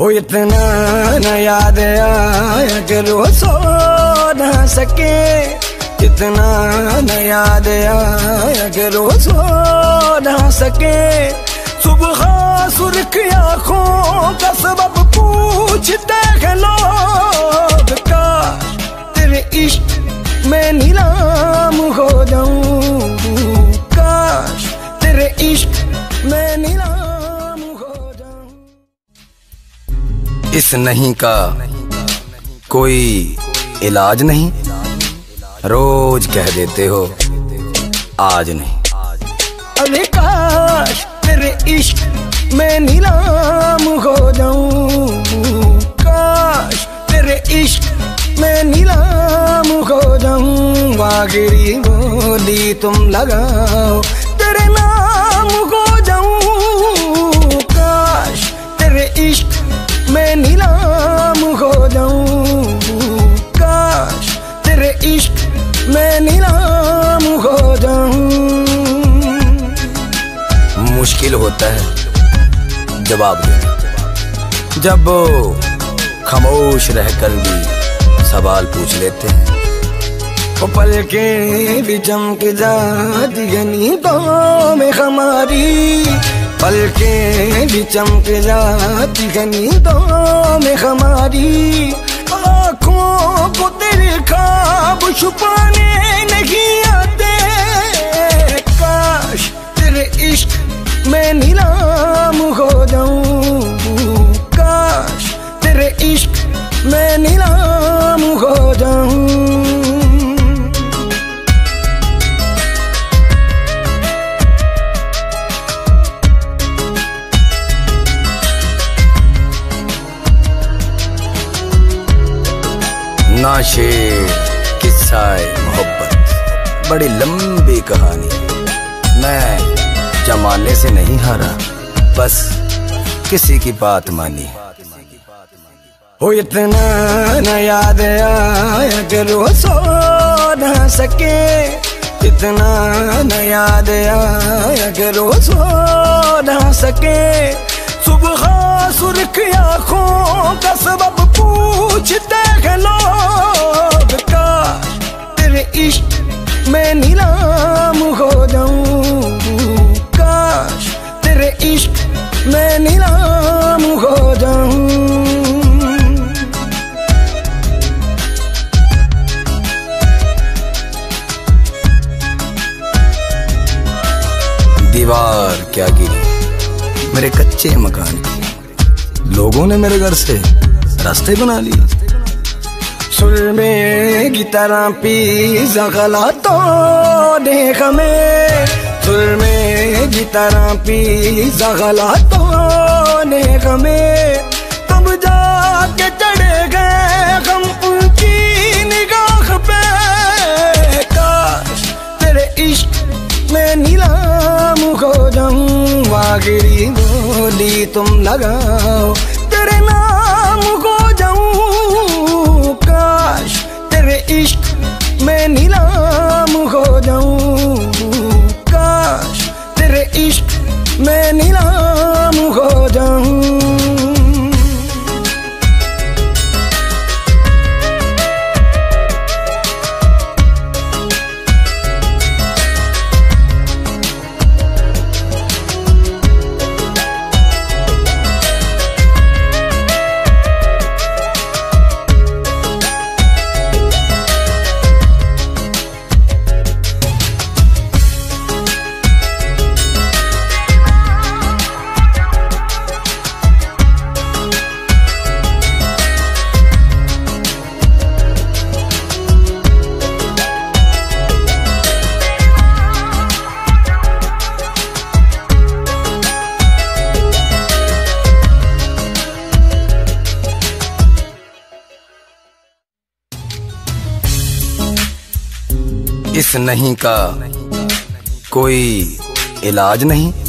ہو اتنا نہ یاد آیا کہ رو سو نہ سکے، اتنا نہ یاد آیا کہ رو سو نہ سکے۔ صبح سرخ آنکھوں کا سبب پوچھتا ہے لوگ کا تیرے عشق میں نیلام ہو جاؤں۔ کاش تیرے عشق میں نیلام اس نہیں کا کوئی علاج نہیں۔ روج کہہ دیتے ہو، آج نہیں۔ ارے کاش تیرے عشق میں نیلام ہو جاؤں۔ کاش تیرے عشق میں نیلام ہو جاؤں۔ واگری بولی تم لگاؤ، تیرے نام ہو جاؤں۔ کاش تیرے عشق میں نیلام ہو جاؤں۔ کاش تیرے عشق میں نیلام ہو جاؤں۔ مشکل ہوتا ہے۔ جواب دینا جب خاموش رہ کر بھی سوال پوچھ لیتے ہیں۔ پل کے بھی چمک جاتی گنی تو میں ہماری۔ پلکیں بھی چمک جاتی ہیں نیندوں میں ہماری آنکھوں کو تیرے خواب چھپانے ناشے، قصہ محبت، بڑی لمبی کہانی۔ میں جمالے سے نہیں ہارا، بس کسی کی بات مانی۔ ہو اتنا نہ یاد آیا کرو سو نہ سکے۔ اتنا نہ یاد آیا کرو سو نہ سکے۔ صبح سرخ آنکھوں کا سبب پوچھتے پر کیا گری؟ میرے کچے مکان۔ کی لوگوں نے میرے گھر سے راستے بنا لی سلمے کی طرح پی زغلا تو دیکھ میں سلمے کی طرح پی زغلا تو شجری بولی تم لگاؤ تیرے نام کو جاؤں کاش تیرے عشق میں نیلام ہو جاؤں کاش تیرے عشق میں نیلام اس نہیں کا کوئی علاج نہیں۔